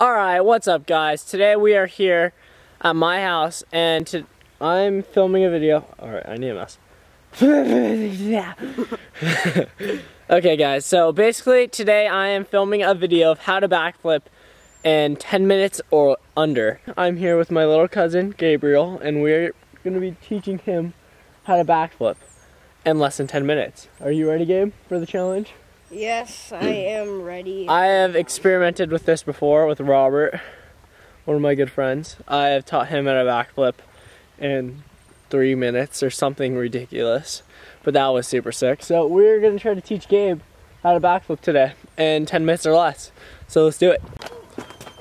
Alright, what's up guys? Today we are here at my house and to, I'm filming a video. Alright, I need a mouse. okay guys, so basically today I am filming a video of how to backflip in 10 minutes or under. I'm here with my little cousin Gabriel and we're going to be teaching him how to backflip in less than 10 minutes. Are you ready Gabe for the challenge? Yes, I mm. am ready. I have experimented with this before with Robert, one of my good friends. I have taught him how to backflip in three minutes or something ridiculous, but that was super sick. So we're gonna try to teach Gabe how to backflip today in 10 minutes or less. So let's do it.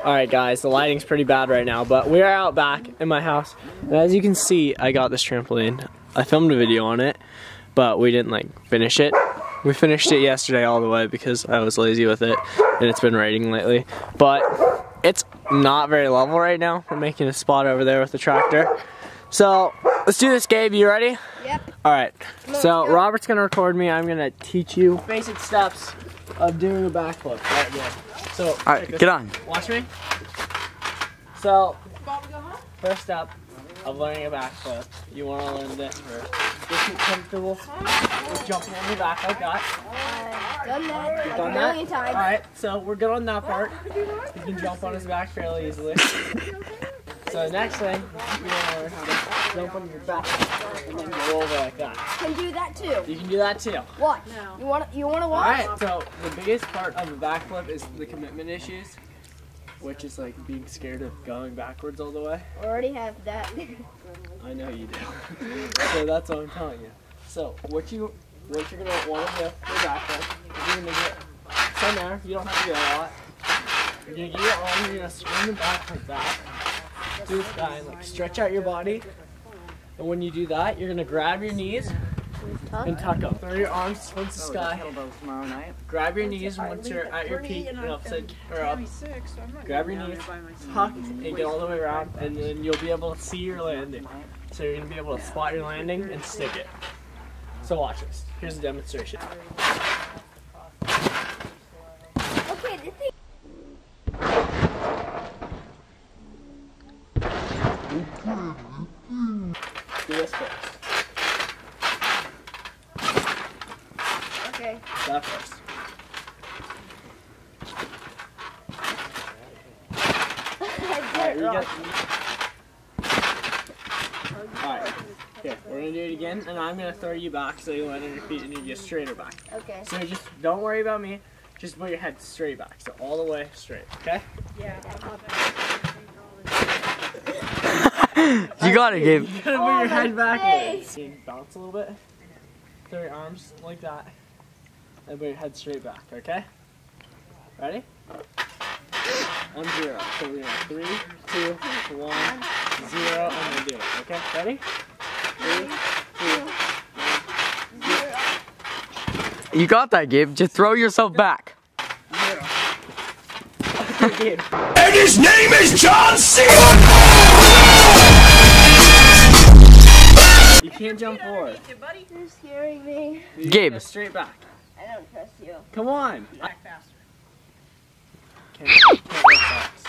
All right, guys, the lighting's pretty bad right now, but we are out back in my house, and as you can see, I got this trampoline. I filmed a video on it, but we didn't like finish it we finished it yesterday all the way because I was lazy with it and it's been raining lately. But it's not very level right now. We're making a spot over there with the tractor. So let's do this, Gabe. You ready? Yep. All right. So Robert's gonna record me. I'm gonna teach you basic steps of doing a backflip. Right there. So all right, get on. Watch me. So first step of learning a backflip, you want to learn this first. Comfortable with jumping on your back like that. Uh, done that You've done that? times. Alright, so we're good on that part. You can jump on his back fairly easily. So next thing, you want to learn how to jump on your back and then go over like that. Can do that too. You can do that too. What? You want you want to watch? Alright, so the biggest part of a backflip is the commitment issues, which is like being scared of going backwards all the way. I Already have that. I know you do. so that's what I'm telling you. So what you what you're gonna want to do for backflip is you're gonna get some air. You don't have to get a lot. You're gonna get your arm. You're gonna swing the back like that. Do guy and like stretch out your body. And when you do that, you're gonna grab your knees and tuck up. Throw your arms towards the sky. Grab your knees once you're at your peak and upside or up. Grab your knees, tuck, and get all the way around, and then you'll be able to see your landing. So you're gonna be able to spot your landing and stick it. So watch this. Here's a demonstration. okay, this thing. Do this first. Okay. That first. I Alright, did you got. Alright. Okay, we're gonna do it again, and I'm gonna throw you back so you land on your feet and you get straighter back. Okay. So just don't worry about me. Just put your head straight back. So all the way straight. Okay? Yeah. you got it, Gabe. You gotta Oh, put your head backwards. bounce a little bit. Throw your arms like that. And put your head straight back, okay? Ready? On zero. So we're gonna three, two, one, zero, and then do it. Okay? Ready? Three, two, You got that, Gabe. Just throw yourself back. zero. And his name is John C. You can't jump forward. You're scaring me. Gabe. Straight back. I you. Come on. Can't, can't go fast.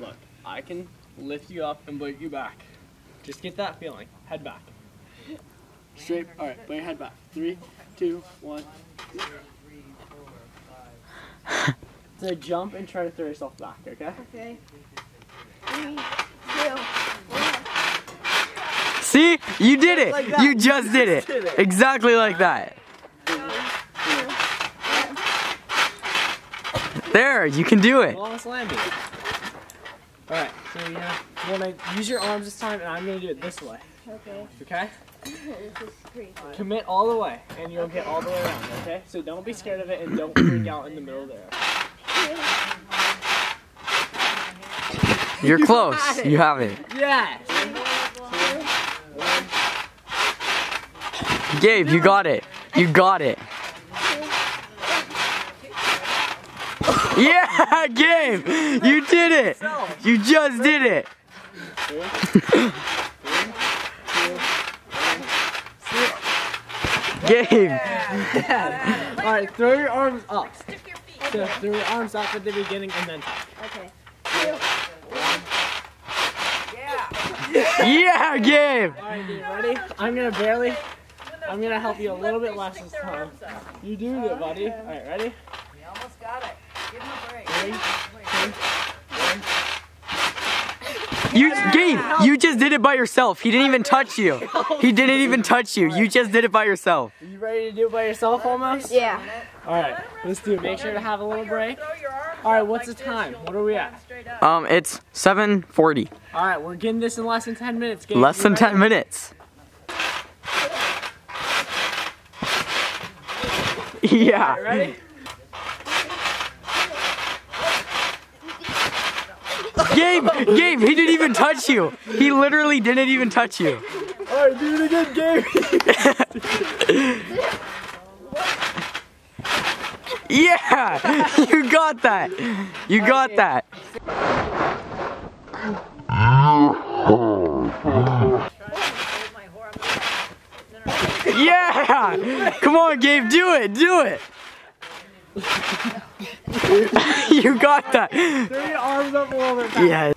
Look, I can lift you up and put you back. Just get that feeling. Head back. Straight. All right, put your head back. Three, two, one. So jump and try to throw yourself back. Okay. Okay. Three, two, one. See? You did it. like. You just did it. Exactly like that. There, you can do it. Flawless landing. All right. So you have, you want to use your arms this time, and I'm gonna do it this way. Okay. Okay. this is pretty. Commit all the way, and you'll get all the way around, okay? So don't be scared of it, and don't freak out in the middle there. You're close. You have it. Yes! Gabe, you got it. You got it. Yeah, Gabe! You did it! You just did it! Gabe! Alright, throw your arms up. So throw your arms up at the beginning and then tuck. Okay. Yeah, Gabe. Alright, dude, ready? I'm gonna barely. I'm gonna help you a little bit less this time. You do it, buddy. Alright, ready? You almost got it. Give him a break. Three, You, Gabe, you just did it by yourself. He didn't even touch you. He didn't even touch you. You just did it by yourself. Are you ready to do it by yourself almost? Yeah. Alright, let's do it. Make sure to have a little break. Throw your arms Alright, what's the time? What are we at? Straight up. Um, it's 7:40. Alright, we're getting this in less than 10 minutes. Gabe. Less than 10 minutes. Yeah. Ready? Gabe, Gabe, he didn't even touch you. He literally didn't even touch you. Alright, do it again, Gabe. Yeah, you got that. You got that. Yeah! Come on, Gabe, do it, do it. you got that. Your arms up a little bit. Yeah.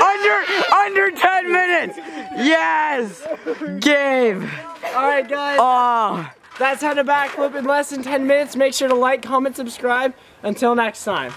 Under under 10 minutes. Yes. Game. Alright, guys. Oh. That's how to backflip in less than 10 minutes. Make sure to like, comment, subscribe. Until next time.